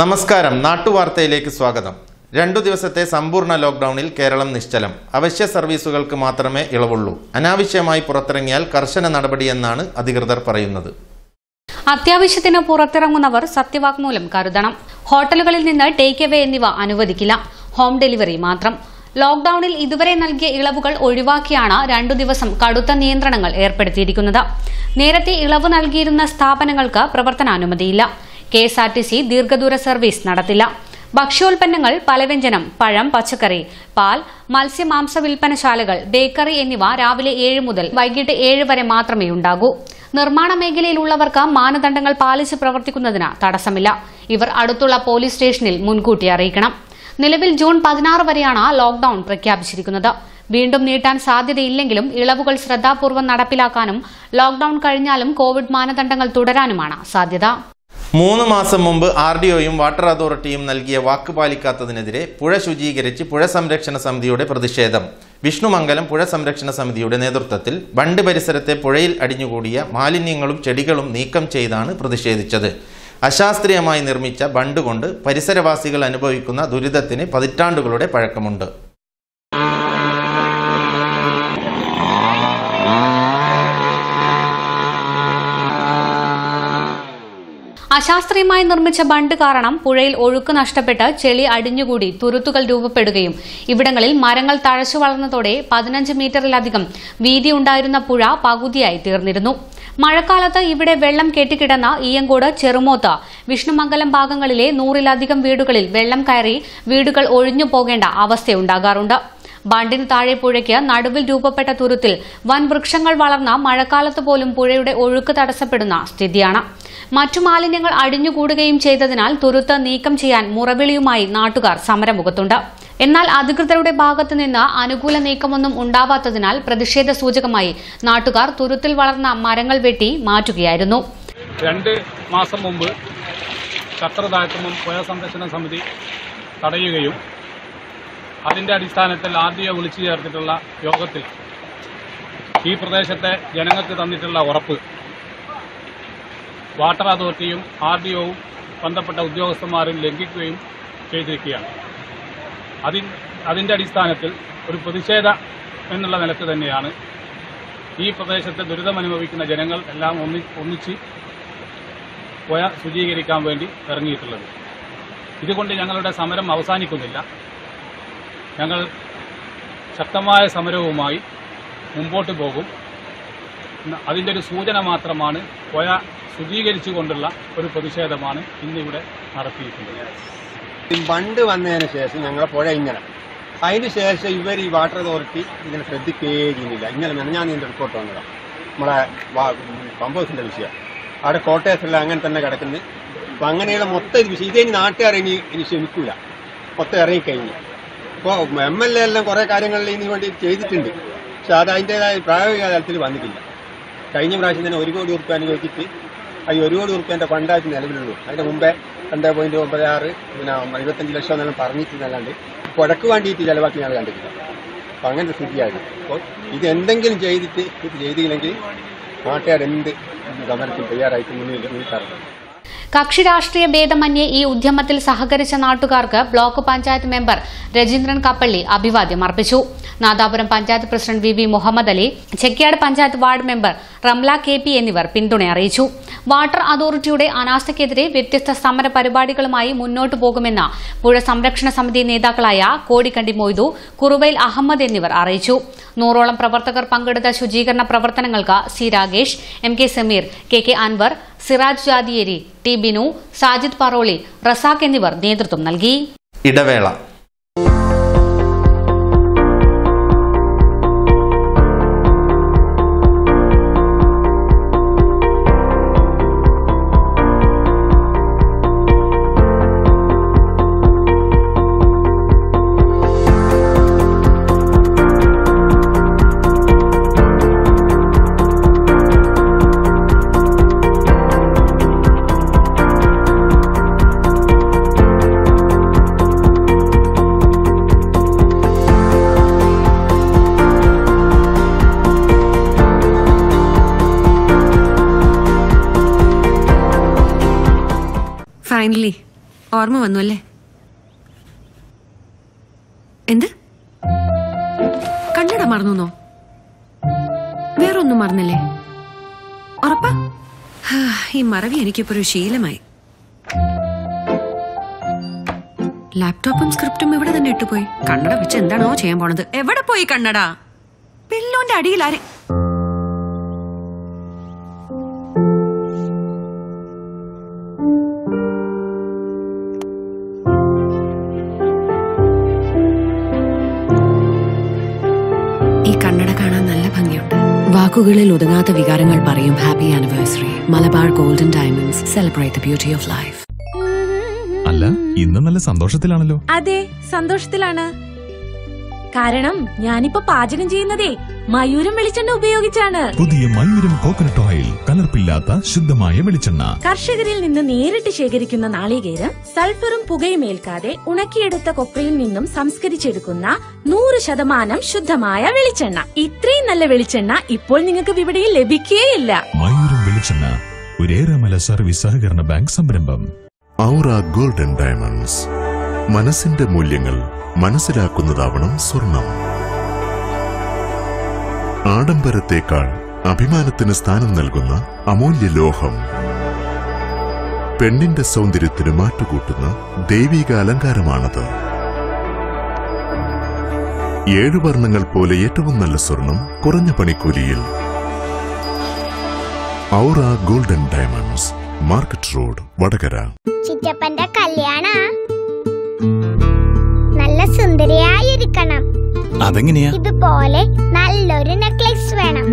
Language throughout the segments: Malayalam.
നമസ്കാരം. നാട്ടുവാർത്തയിലേക്ക് സ്വാഗതം. രണ്ടു ദിവസത്തെ സമ്പൂർണ ലോക്ഡൌണിൽ കേരളം നിശ്ചലം. അവശ്യ സർവീസുകൾക്ക് മാത്രമേ ഇളവുള്ളൂ. അനാവശ്യമായി പുറത്തിറങ്ങിയാൽ കർശന നടപടിയെന്നാണ് അധികൃതർ പറയുന്നത്. അത്യാവശ്യത്തിന് പുറത്തിറങ്ങുന്നവർ സത്യവാങ്മൂലം കരുതണം. ഹോട്ടലുകളിൽ നിന്ന് ടേക്ക് എവേ എന്നിവ അനുവദിക്കില്ല. ഹോം ഡെലിവറി മാത്രം. ലോക്ഡൌണിൽ ഇതുവരെ നൽകിയ ഇളവുകൾ ഒഴിവാക്കിയാണ് രണ്ടു ദിവസം കടുത്ത നിയന്ത്രണങ്ങൾ ഏർപ്പെടുത്തിയിരിക്കുന്നത്. നേരത്തെ ഇളവ് നൽകിയിരുന്ന സ്ഥാപനങ്ങൾക്ക് പ്രവർത്തനാനുമതിയില്ല. K S R T C ദീർഘദൂര സർവീസ് നടത്തില്ല. ഭക്ഷ്യോൽപ്പന്നങ്ങൾ പലവ്യഞ്ജനം പഴം പച്ചക്കറി പാൽ മത്സ്യമാംസ വിൽപ്പനശാലകൾ ബേക്കറി എന്നിവ രാവിലെ ഏഴ് മുതൽ വൈകിട്ട് ഏഴ് വരെ മാത്രമേ ഉണ്ടാകൂ. നിർമ്മാണ മേഖലയിലുള്ളവർക്ക് മാനദണ്ഡങ്ങൾ പാലിച്ച് പ്രവർത്തിക്കുന്നതിന് തടസ്സമില്ല. ഇവർ അടുത്തുള്ള പോലീസ് സ്റ്റേഷനിൽ മുൻകൂട്ടി അറിയിക്കണം. നിലവിൽ ജൂൺ പതിനാറ് വരെയാണ് ലോക്ഡൌൺ പ്രഖ്യാപിച്ചിരിക്കുന്നത്. വീണ്ടും നീട്ടാൻ സാധ്യതയില്ലെങ്കിലും ഇളവുകൾ ശ്രദ്ധാപൂർവം നടപ്പിലാക്കാനും ലോക്ഡൌൺ കഴിഞ്ഞാലും കോവിഡ് മാനദണ്ഡങ്ങൾ തുടരാനുമാണ് സാധ്യത. മൂന്ന് മാസം മുമ്പ് ആർ ഡി ഒയും വാട്ടർ അതോറിറ്റിയും നൽകിയ വാക്ക് പാലിക്കാത്തതിനെതിരെ പുഴ ശുചീകരിച്ച് പുഴ സംരക്ഷണ സമിതിയുടെ പ്രതിഷേധം. വിഷ്ണുമംഗലം പുഴ സംരക്ഷണ സമിതിയുടെ നേതൃത്വത്തിൽ ബണ്ട് പരിസരത്തെ പുഴയിൽ അടിഞ്ഞുകൂടിയ മാലിന്യങ്ങളും ചെടികളും നീക്കം ചെയ്താണ് പ്രതിഷേധിച്ചത്. അശാസ്ത്രീയമായി നിർമ്മിച്ച ബണ്ട് കൊണ്ട് പരിസരവാസികൾ അനുഭവിക്കുന്ന ദുരിതത്തിന് പതിറ്റാണ്ടുകളുടെ പഴക്കമുണ്ട്. അശാസ്ത്രീയമായി നിർമ്മിച്ച ബണ്ട് കാരണം പുഴയിൽ ഒഴുക്ക് നഷ്ടപ്പെട്ട് ചെളി അടിഞ്ഞുകൂടി തുരുത്തുകൾ രൂപപ്പെടുകയും ഇവിടങ്ങളിൽ മരങ്ങൾ തഴച്ചു വളർന്നതോടെ പതിനഞ്ച് മീറ്ററിലധികം വീതി ഉണ്ടായിരുന്ന പുഴ പകുതിയായി തീർന്നിരുന്നു. മഴക്കാലത്ത് ഇവിടെ വെള്ളം കെട്ടിക്കിടന്ന ഈയങ്കോട് ചെറുമോത്ത് വിഷ്ണുമംഗലം ഭാഗങ്ങളിലെ നൂറിലധികം വീടുകളിൽ വെള്ളം കയറി വീടുകൾ ഒഴിഞ്ഞു പോകേണ്ട അവസ്ഥയുണ്ടാകാറുണ്ട്. ബണ്ടിന് താഴെ പുഴയ്ക്ക് നടുവിൽ രൂപപ്പെട്ട തുരുത്തിൽ വൻ വൃക്ഷങ്ങൾ വളർന്ന മഴക്കാലത്ത് പോലും പുഴയുടെ ഒഴുക്ക് തടസ്സപ്പെടുന്ന സ്ഥിതിയാണ്. മറ്റു മാലിന്യങ്ങൾ അടിഞ്ഞുകൂടുകയും ചെയ്തതിനാൽ തുരുത്ത് നീക്കം ചെയ്യാൻ മുറവിളിയുമായി നാട്ടുകാർ സമരമുഖത്തുണ്ട്. എന്നാൽ അധികൃതരുടെ ഭാഗത്തുനിന്ന് അനുകൂല നീക്കമൊന്നും ഉണ്ടാവാത്തതിനാൽ പ്രതിഷേധ സൂചകമായി നാട്ടുകാർ തുരുത്തിൽ വളർന്ന മരങ്ങൾ വെട്ടി മാറ്റുകയായിരുന്നു. രണ്ട് മാസം മുമ്പ് ഖത്തർ താഴ്ത്തുമ്പം പുഴ സംരക്ഷണ സമിതി തടയുകയും അതിന്റെ അടിസ്ഥാനത്തിൽ ആദ്യം വിളിച്ചു ചേർത്തിട്ടുള്ള യോഗത്തിൽ ഈ പ്രദേശത്തെ ജനങ്ങൾക്ക് തന്നിട്ടുള്ള ഉറപ്പ് വാട്ടർ അതോറിറ്റിയും ആർ ഡി ഒവും ബന്ധപ്പെട്ട ഉദ്യോഗസ്ഥന്മാരും ലംഘിക്കുകയും ചെയ്തിരിക്കുകയാണ്. അതിൻ അതിന്റെ അടിസ്ഥാനത്തിൽ ഒരു പ്രതിഷേധ എന്നുള്ള നിലയ്ക്ക് തന്നെയാണ് ഈ പ്രദേശത്തെ ദുരിതമനുഭവിക്കുന്ന ജനങ്ങൾ എല്ലാം ഒന്നി ഒന്നിച്ച് പുഴ ശുചീകരിക്കാൻ വേണ്ടി ഇറങ്ങിയിട്ടുള്ളത്. ഇതുകൊണ്ട് ഞങ്ങളുടെ സമരം അവസാനിക്കുന്നില്ല. ഞങ്ങൾ ശക്തമായ സമരവുമായി മുമ്പോട്ട് പോകും. അതിന്റെ ഒരു സൂചന മാത്രമാണ് പുഴ ശുചീകരിച്ചുകൊണ്ടുള്ള ഒരു പ്രതിഷേധമാണ് ഇന്നിവിടെ നടത്തിയിട്ടുള്ളത് ബണ്ട് വന്നതിന് ശേഷം ഞങ്ങളെ പുഴ ഇങ്ങനെ. അതിന് ശേഷം ഇവർ ഈ വാട്ടർ അതോറിറ്റി ഇതിനെ ശ്രദ്ധിക്കുകയേ ചെയ്യുന്നില്ല. ഇങ്ങനെ ഞാൻ ഇതിന്റെ റിപ്പോർട്ട് വന്നതാണ് നമ്മളെ പമ്പോസിന്റെ വിഷയം. അവിടെ കോട്ടയത്തെല്ലാം അങ്ങനെ തന്നെ കിടക്കുന്നത് അപ്പൊ അങ്ങനെയുള്ള മൊത്തം ഇത് വിഷയം. ഇതേ നാട്ടുകാരെ ഇനി ഇനി ക്ഷമിക്കൂല. മൊത്തം ഇറങ്ങിക്കഴിഞ്ഞു. ഇപ്പോൾ എം എൽ എ എല്ലാം കുറേ കാര്യങ്ങളിൽ ഇതിനു വേണ്ടി ചെയ്തിട്ടുണ്ട്. പക്ഷെ അത് അതിന്റെതായ പ്രായോഗിക തലത്തിൽ വന്നിട്ടില്ല. കഴിഞ്ഞ പ്രാവശ്യം തന്നെ ഒരു കോടി ഉറുപ്പ്യ അനുവദിച്ചിട്ട് ഈ ഒരു കോടി ഉറുപ്പ്യന്റെ ഫണ്ടായിട്ട് നിലവിലുള്ളൂ. അതിന് മുമ്പേ രണ്ട് പോയിന്റ് ഒമ്പത് ആറ് പിന്നെ ഇരുപത്തഞ്ച് ലക്ഷം എന്നെല്ലാം പറഞ്ഞിട്ടുണ്ടല്ലാണ്ട് പുഴക്ക് വേണ്ടിയിട്ട് ചിലവാക്കി ഞാൻ കണ്ടിട്ടില്ല. അപ്പം അങ്ങനത്തെ സ്ഥിതിയായിരുന്നു അപ്പോൾ ഇത് എന്തെങ്കിലും ചെയ്തിട്ട് ഇത് ചെയ്തില്ലെങ്കിൽ നാട്ടുകാരെന്ത് സമരത്തിൽ തയ്യാറായിട്ട് മുന്നിൽ മുന്നിട്ടാറുണ്ട് കക്ഷി രാഷ്ട്രീയ ഭേദമന്യേ ഈ ഉദ്യമത്തിൽ സഹകരിച്ച നാട്ടുകാർക്ക് ബ്ലോക്ക് പഞ്ചായത്ത് മെമ്പർ രജീന്ദ്രൻ കപ്പള്ളി അഭിവാദ്യം അർപ്പിച്ചു. Nadapuram panchayat president V V Muhammad Ali Chekkiyad panchayat ward member Ramla K P എന്നിവർ പിന്തുണ അറിയിച്ചു. വാട്ടർ അതോറിറ്റിയുടെ അനാസ്ഥയ്ക്കെതിരെ വ്യത്യസ്ത സമര പരിപാടികളുമായി മുന്നോട്ടു പോകുമെന്ന് പുഴ സംരക്ഷണ സമിതി നേതാക്കളായ കോടിക്കണ്ടി മൊയ്തു കുറുവയിൽ അഹമ്മദ് എന്നിവർ അറിയിച്ചു. നൂറോളം പ്രവർത്തകർ പങ്കെടുത്ത ശുചീകരണ പ്രവർത്തനങ്ങൾക്ക് C Ragesh M K Sameer K K Anwar Siraj Jadiyeri T Binu Sajid Paroli Razak എന്നിവർ നേതൃത്വം നൽകി. ഇടവേള. ഓർമ്മ വന്നു അല്ലേ? എന്ത്? കണ്ണട മറന്നോ വേറൊന്നും മറന്നില്ലേ? ഉറപ്പാ? ഈ മറവി എനിക്കിപ്പോ ഒരു ശീലമായി. ലാപ്ടോപ്പും സ്ക്രിപ്റ്റും ഇവിടെ തന്നെ ഇട്ടുപോയി? കണ്ണട വെച്ച് എന്താണോ ചെയ്യാൻ പോണത്? എവിടെ പോയി കണ്ണട? പില്ലോന്റെ അടിയിൽ ആരെ ഈ കണ്ണട കാണാൻ നല്ല ഭംഗിയുണ്ട്. വാക്കുകളിൽ ഒതുങ്ങാത്ത വികാരങ്ങൾ പറയും happy anniversary Malabar golden diamonds celebrate the beauty of life അല്ല ഇന്ന് നല്ല സന്തോഷത്തിലാണല്ലോ. അതെ സന്തോഷത്തിലാണ്. കാരണം ഞാനിപ്പോ പാചകം ചെയ്യുന്നതേ. മയൂരം വെളിച്ചെണ്ണ ഉപയോഗിച്ചാണ്. പുതിയ മയൂരം കോക്കനട്ട് ഓയിൽ കലർപ്പില്ലാത്ത ശുദ്ധമായ വെളിച്ചെണ്ണ. കർഷകരിൽ നിന്ന് നേരിട്ട് ശേഖരിക്കുന്ന നാളികേരം സൾഫറും പുകയും ഏൽക്കാതെ ഉണക്കിയെടുത്ത കൊപ്രയിൽ നിന്നും സംസ്കരിച്ചെടുക്കുന്ന നൂറ് ശതമാനം ശുദ്ധമായ വെളിച്ചെണ്ണ. ഇത്രയും നല്ല വെളിച്ചെണ്ണ ഇപ്പോൾ നിങ്ങൾക്ക് വിപണിയിൽ ലഭിക്കുകയില്ല മയൂരം വെളിച്ചെണ്ണ ഒരേറെമല സർവീസ് സഹകരണ ബാങ്ക് സംരംഭം. Aura golden diamonds. മനസ്സിന്റെ മൂല്യങ്ങൾ മനസ്സിലാക്കുന്നതാവണം സ്വർണം. ആഡംബരത്തേക്കാൾ അഭിമാനത്തിന് സ്ഥാനം നൽകുന്ന അമൂല്യ ലോഹം. പെണ്ണിന്റെ സൗന്ദര്യത്തിന് മാറ്റുകൂട്ടുന്ന ദൈവിക അലങ്കാരമാണത്. ഏഴു വർണങ്ങൾ പോലെ ഏറ്റവും നല്ല സ്വർണം കുറഞ്ഞ പണിക്കൂലിയിൽ. Aura golden diamonds market road Vadakara. ചിറ്റപ്പന്റെ കല്യാണ. നല്ല സുന്ദരിയായിരിക്കണം. അതെങ്ങനെയാ? ഇതുപോലെ നല്ലൊരു നെക്ലേസ് വേണം.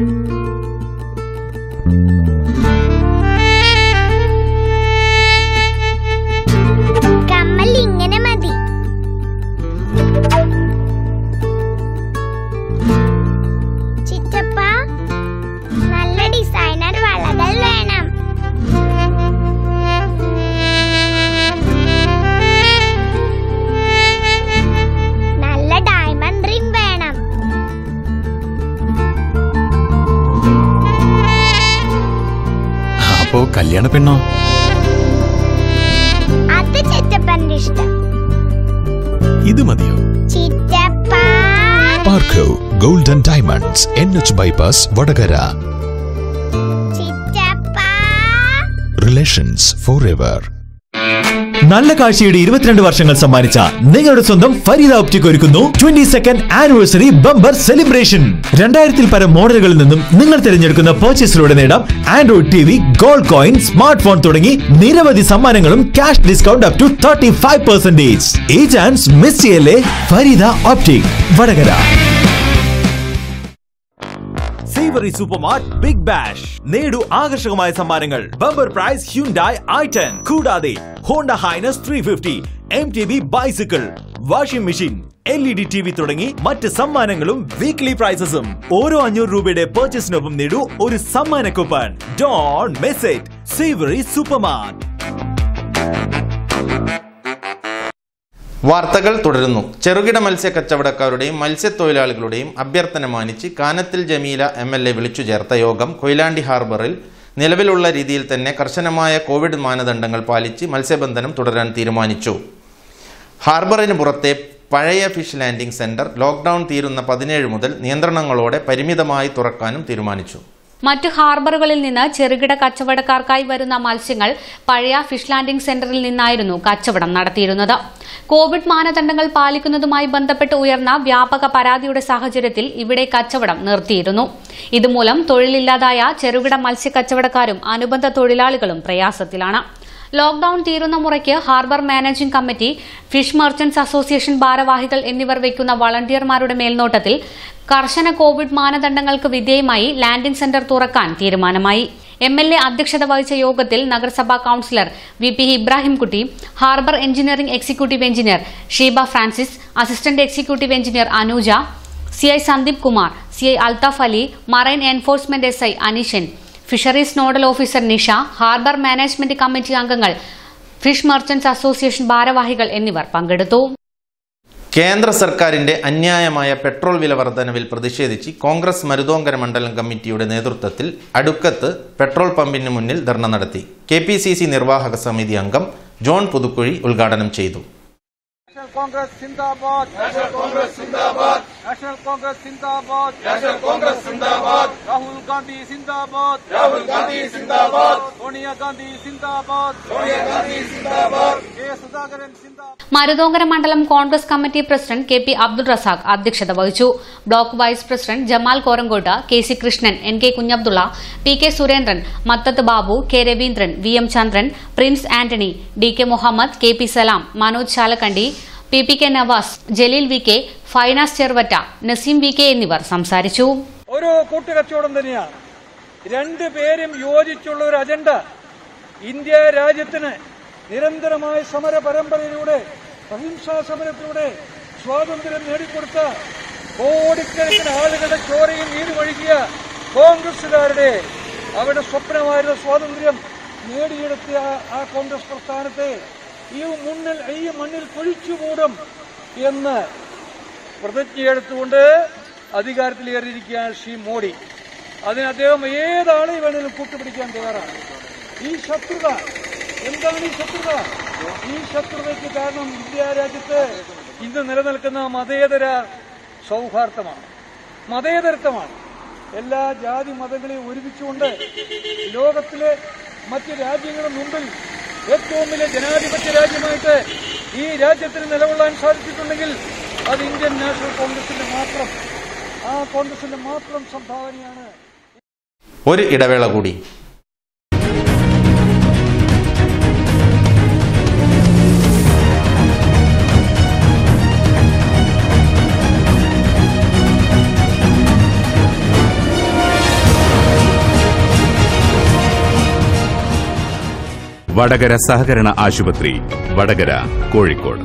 കല്യാണ പെണ്ണോ? അത് ചിറ്റപ്പന്റെ ഇഷ്ടം. ഇത് മതിയോ? Parco golden diamonds N H bypass Vadakara relations forever. നല്ല കാഴ്ചയുടെ ഇരുപത്തിരണ്ട് വർഷങ്ങൾ സമ്മാനിച്ച നിങ്ങളുടെ സ്വന്തം ഫരീദ ഒപ്റ്റിക് ഒരുക്കുന്നു. Twenty second anniversary bumper celebration രണ്ടായിരത്തിൽ പരം മോഡലുകളിൽ നിന്നും നിങ്ങൾ തിരഞ്ഞെടുക്കുന്ന പർച്ചേസിലൂടെ നേടാം android T V gold coin smart phone തുടങ്ങി നിരവധി സമ്മാനങ്ങളും cash discount up to thirty five percentage ഈ ചാൻസ് മിസ് ചെയ്യല്ലേ? Fareeda optic Vadakara. Savory supermart big bash നേടു ആകർഷകമായ സമ്മാനങ്ങൾ. Bumper prize Hyundai I ten കൂടാതെ Honda Highness three fifty M T B bicycle washing machine L E D T V തുടങ്ങി മറ്റ് സമ്മാനങ്ങളും വീക്ക്ലി പ്രൈസസും ഓരോ അഞ്ഞൂറ് രൂപയുടെ പർച്ചേസിനൊപ്പം നേടൂ ഒരു സമ്മാന കൂപ്പൺ ഡോൺ മെസ്സേജ് സേവറി സൂപ്പർമാർട്ട് വാർത്തകൾ തുടരുന്നു. ചെറുകിട മത്സ്യ കച്ചവടക്കാരുടെയും മത്സ്യത്തൊഴിലാളികളുടെയും അഭ്യർത്ഥന മാനിച്ച് Kanathil Jameela M L A വിളിച്ചു ചേർത്ത യോഗം കൊയിലാണ്ടി ഹാർബറിൽ നിലവിലുള്ള രീതിയിൽ തന്നെ കർശനമായ കോവിഡ് മാനദണ്ഡങ്ങൾ പാലിച്ച് മത്സ്യബന്ധനം തുടരാൻ തീരുമാനിച്ചു. ഹാർബറിന് പുറത്തെ പഴയ ഫിഷ് ലാൻഡിംഗ് സെന്റർ ലോക്ക്ഡൗൺ തീരുന്ന പതിനേഴ് മുതൽ നിയന്ത്രണങ്ങളോടെ പരിമിതമായി തുറക്കാനും തീരുമാനിച്ചു. മറ്റ് ഹാർബറുകളിൽ നിന്ന് ചെറുകിട കച്ചവടക്കാർക്കായി വരുന്ന മത്സ്യങ്ങൾ പഴയ ഫിഷ് ലാൻഡിംഗ് സെന്ററിൽ നിന്നായിരുന്നു കച്ചവടം നടത്തിയിരുന്നത്. കോവിഡ് മാനദണ്ഡങ്ങൾ പാലിക്കുന്നതുമായി ബന്ധപ്പെട്ട് ഉയർന്ന വ്യാപക പരാതിയുടെ സാഹചര്യത്തിൽ ഇവിടെ കച്ചവടം നിർത്തിയിരുന്നു. ഇതുമൂലം തൊഴിലില്ലാതായ ചെറുകിട മത്സ്യ കച്ചവടക്കാരും അനുബന്ധ തൊഴിലാളികളും പ്രയാസത്തിലാണ്. ലോക്ഡൌൺ തീരുന്ന മുറയ്ക്ക് harbour managing committee fish merchants association ഭാരവാഹികൾ എന്നിവർ വയ്ക്കുന്ന വളണ്ടിയർമാരുടെ മേൽനോട്ടത്തിൽ കർശന കോവിഡ് മാനദണ്ഡങ്ങൾക്ക് വിധേയമായി ലാൻഡിംഗ് സെന്റർ തുറക്കാൻ തീരുമാനമായി. എം എൽ എ അധ്യക്ഷത വഹിച്ച യോഗത്തിൽ നഗരസഭാ councillor V P Ibrahimkutty harbour engineering executive engineer Sheeba Francis assistant executive engineer Anuja C I Sandeep Kumar C I Althaf Ali marine enforcement S I Aneeshan fisheries nodal officer Nisha harbour management committee അംഗങ്ങൾ ഫിഷ് മർച്ചന്റ്സ് അസോസിയേഷൻ ഭാരവാഹികൾ എന്നിവർ പങ്കെടുത്തു. കേന്ദ്ര സർക്കാരിന്റെ അന്യായമായ പെട്രോൾ വില വർധനവിൽ പ്രതിഷേധിച്ച് കോൺഗ്രസ് മരുതോങ്കര മണ്ഡലം കമ്മിറ്റിയുടെ നേതൃത്വത്തിൽ അടുക്കത്ത് പെട്രോൾ പമ്പിന് മുന്നിൽ ധർണ നടത്തി. കെ പി സി സി നിർവാഹക സമിതി അംഗം ജോൺ പുതുക്കുഴി ഉദ്ഘാടനം ചെയ്തു. കോൺഗ്രസ് സിന്ദാബാദ് നാഷണൽ കോൺഗ്രസ് സിന്ദാബാദ് നാഷണൽ കോൺഗ്രസ് സിന്ദാബാദ് നാഷണൽ കോൺഗ്രസ് സിന്ദാബാദ് രാഹുൽ ഗാന്ധി സിന്ദാബാദ് രാഹുൽ ഗാന്ധി സിന്ദാബാദ് സോണിയ ഗാന്ധി സിന്ദാബാദ് സോണിയ ഗാന്ധി സിന്ദാബാദ് കെ സുധാകരൻ സിന്ദാബാദ് മരുതോങ്കര മണ്ഡലം Congress committee president K P Abdul Razak അധ്യക്ഷത വഹിച്ചു block vice president Jamal Korangott K C Krishnan N K Kunjabdulla P K Surendran Mathath Babu K Raveendran V M Chandran Prince Antony D K Muhammad K P Salam Manoj Chalakkandi P P K Navas Jaleel V K Finas Cheruvatta Naseem V K എന്നിവർ സംസാരിച്ചു. ഒരു കൂട്ടുകച്ചവടം തന്നെയാണ്. രണ്ടു പേരും യോജിച്ചുള്ള ഒരു അജണ്ട. ഇന്ത്യ രാജ്യത്തിന് നിരന്തരമായ സമര പരമ്പരയിലൂടെ അഹിംസാ സമരത്തിലൂടെ സ്വാതന്ത്ര്യം നേടിക്കൊടുത്ത കോടിക്കണക്കിന് ആളുകളുടെ ചോരയും നീര് വഴുകിയ കോൺഗ്രസുകാരുടെ അവരുടെ സ്വപ്നമായിരുന്ന സ്വാതന്ത്ര്യം നേടിയെടുത്ത ആ കോൺഗ്രസ് പ്രസ്ഥാനത്തെ ഈ മുന്നിൽ ഈ മണ്ണിൽ കുഴിച്ചു മൂടും എന്ന് പ്രതിജ്ഞയെടുത്തുകൊണ്ട് അധികാരത്തിലേറിയിരിക്കുകയാണ് ശ്രീ മോഡി. അതിന് അദ്ദേഹം ഏതാളെ വേണമെങ്കിലും കൂട്ടുപിടിക്കാൻ തയ്യാറാണ്? ഈ ശത്രുത എന്താണ് ഈ ശത്രുത? ഈ ശത്രുതയ്ക്ക് കാരണം ഇന്ത്യ രാജ്യത്ത് ഇന്ന് നിലനിൽക്കുന്ന മതേതര സൗഹാർദ്ദമാണ്. മതേതരത്വമാണ്. എല്ലാ ജാതി മതങ്ങളെയും ഒരുമിച്ചുകൊണ്ട് ലോകത്തിലെ മറ്റ് രാജ്യങ്ങളുടെ മുമ്പിൽ ഏറ്റവും വലിയ ജനാധിപത്യ രാജ്യമായിട്ട് ഈ രാജ്യത്തിന് നിലകൊള്ളാൻ സാധിച്ചിട്ടുണ്ടെങ്കിൽ അത് ഇന്ത്യൻ നാഷണൽ കോൺഗ്രസിന്റെ മാത്രം ആ കോൺഗ്രസിന്റെ മാത്രം സംഭാവനയാണ്. ഒരു ഇടവേള കൂടി. വടകര സഹകരണ ആശുപത്രി Vadakara Kozhikode.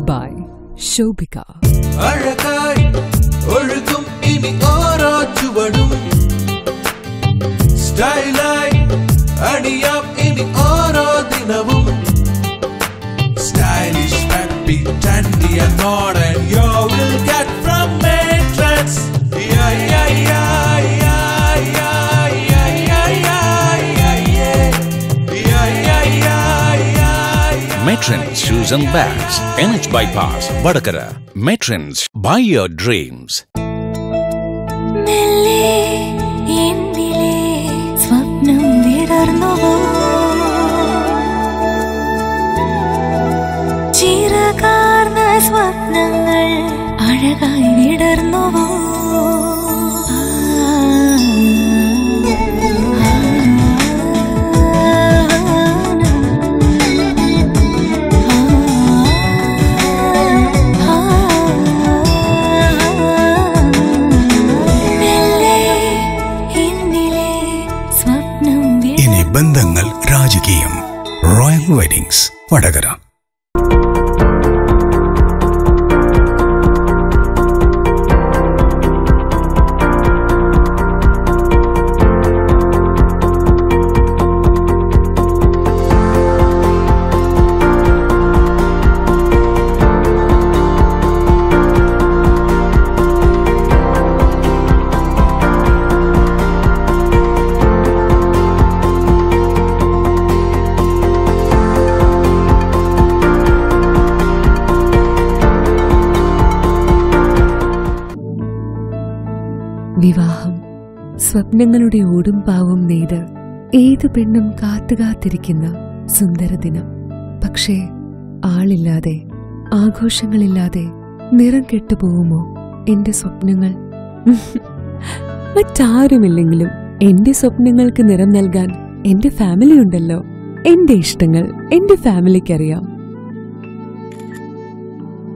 By Shobika. Metrins shoes and bags N H bypass Vadakara Metrins by your dreams സ്വപ്നം വിടർന്നുവോ? ചിറകാർന്ന സ്വപ്നങ്ങൾ അഴകായി വിടർന്നുവോ? ബന്ധങ്ങൾ രാജകീയം റോയൽ വെഡിങ്സ് വടകര. വിവാഹം. സ്വപ്നങ്ങളുടെ ഓടും പാവും നെയ്ത് ഏത് പെണ്ണും കാത്തുകാത്തിരിക്കുന്ന സുന്ദര ദിനം. പക്ഷേ ആളില്ലാതെ ആഘോഷങ്ങളില്ലാതെ നിറം കെട്ടുപോകുമോ എന്റെ സ്വപ്നങ്ങൾ? മറ്റാരുമില്ലെങ്കിലും എന്റെ സ്വപ്നങ്ങൾക്ക് നിറം നൽകാൻ എന്റെ ഫാമിലി ഉണ്ടല്ലോ. എന്റെ ഇഷ്ടങ്ങൾ എന്റെ ഫാമിലിക്കറിയാം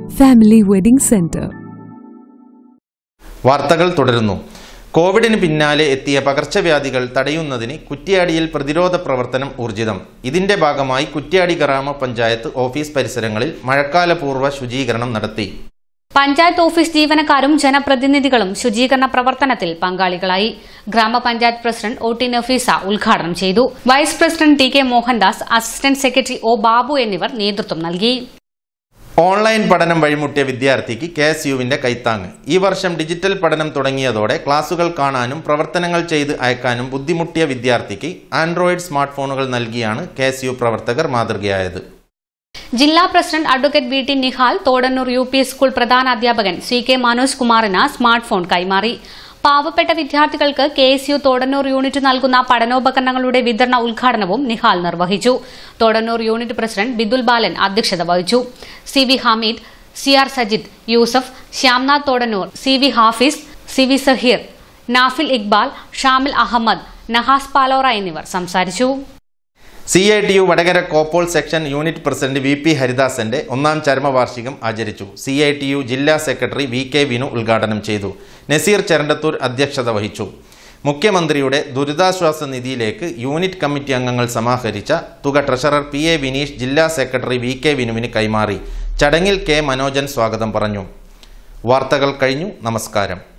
ഫാമിലി വെഡിംഗ് സെന്റർ വാർത്തകൾ തുടരുന്നു. കോവിഡിന് പിന്നാലെ എത്തിയ പകർച്ചവ്യാധികൾ തടയുന്നതിന് കുറ്റ്യാടിയിൽ പ്രതിരോധ പ്രവർത്തനം ഊർജിതം. ഇതിന്റെ ഭാഗമായി കുറ്റ്യാടി ഗ്രാമപഞ്ചായത്ത് ഓഫീസ് പരിസരങ്ങളിൽ മഴക്കാലപൂർവ ശുചീകരണം നടത്തി. പഞ്ചായത്ത് ഓഫീസ് ജീവനക്കാരും ജനപ്രതിനിധികളും ശുചീകരണ പ്രവർത്തനത്തിൽ പങ്കാളികളായി. ഗ്രാമപഞ്ചായത്ത് പ്രസിഡന്റ് ഒ ടി നഫീസ ഉദ്ഘാടനം ചെയ്തു. Vice president T K Mohandas assistant secretary O Babu എന്നിവർ നേതൃത്വം നൽകി. ഓൺലൈൻ പഠനം വഴിമുട്ടിയ വിദ്യാർത്ഥിക്ക് കെ എസ് യുവിന്റെ കൈത്താങ്. ഈ വർഷം ഡിജിറ്റൽ പഠനം തുടങ്ങിയതോടെ ക്ലാസുകൾ കാണാനും പ്രവർത്തനങ്ങൾ ചെയ്ത് അയക്കാനും ബുദ്ധിമുട്ടിയ വിദ്യാർത്ഥിക്ക് ആൻഡ്രോയിഡ് സ്മാർട്ട് ഫോണുകൾ നൽകിയാണ് കെ എസ് യു പ്രവർത്തകർ മാതൃകയായത്. ജില്ലാ president advocate V T Nihal Thodannur U P school പ്രധാന അധ്യാപകൻ സി കെ മനോജ് കുമാറിന് സ്മാർട്ട് ഫോൺ കൈമാറി. പാവപ്പെട്ട വിദ്യാർത്ഥികൾക്ക് K S U Thodannur unit നൽകുന്ന പഠനോപകരണങ്ങളുടെ വിതരണ ഉദ്ഘാടനവും നിഹാൽ നിർവഹിച്ചു. തോടന്നൂർ യൂണിറ്റ് പ്രസിഡന്റ് ബിദുൽ ബാലൻ അധ്യക്ഷത വഹിച്ചു. C V Hameed C R Sajid Yusuf Shyamnath Thodannur C V Hafis C V Saheer Nafil Iqbal Shamil Ahammed Nahas Palora എന്നിവർ സംസാരിച്ചു. C I T U Vadakara കോപ്പോൾ section unit president V P ഹരിദാസന്റെ ഒന്നാം ചരമവാർഷികം ആചരിച്ചു. സി ഐ ടി യു ജില്ലാ സെക്രട്ടറി വി കെ വിനു ഉദ്ഘാടനം ചെയ്തു. നസീർ ചരണ്ടത്തൂർ അധ്യക്ഷത വഹിച്ചു. മുഖ്യമന്ത്രിയുടെ ദുരിതാശ്വാസ നിധിയിലേക്ക് യൂണിറ്റ് കമ്മിറ്റി അംഗങ്ങൾ സമാഹരിച്ച തുക ട്രഷറർ പി എ വിനീഷ് ജില്ലാ സെക്രട്ടറി വി കെ വിനുവിന് കൈമാറി. ചടങ്ങിൽ കെ മനോജൻ സ്വാഗതം പറഞ്ഞു. വാർത്തകൾ കഴിഞ്ഞു. നമസ്കാരം.